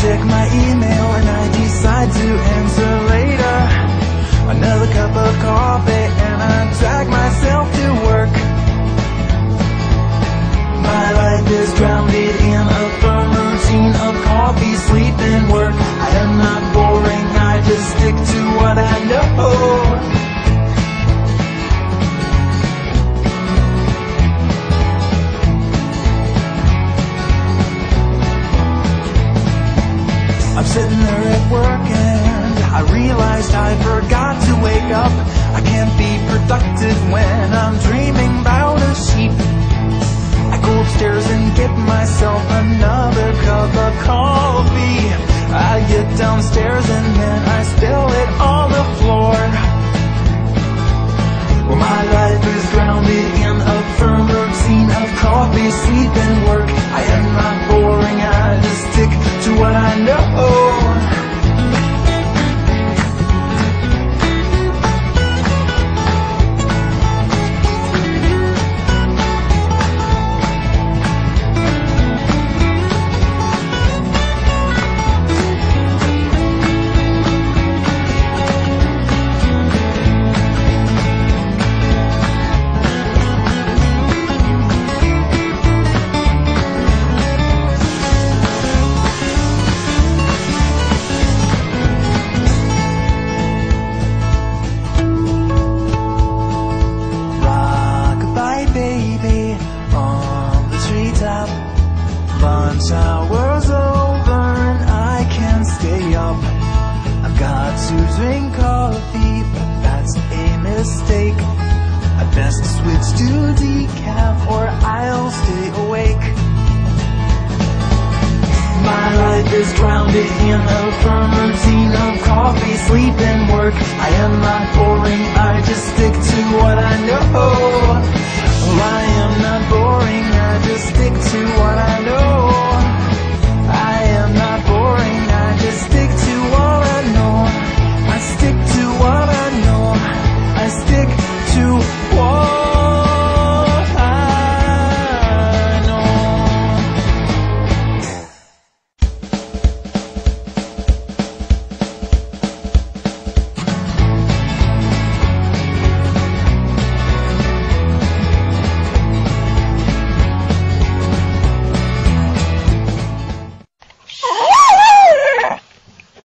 check my email sitting there at work and I realized I forgot to wake up. I can't be productive when I'm dreaming about a sheep. I go upstairs and get myself another cup of coffee. I get downstairs and then I Lunch hours over and I can't stay up. I've got to drink coffee, but that's a mistake. I best switch to decaf or I'll stay awake. My life is grounded in a firm routine of coffee, sleep, and work. I am not boring, I just stick to what I know.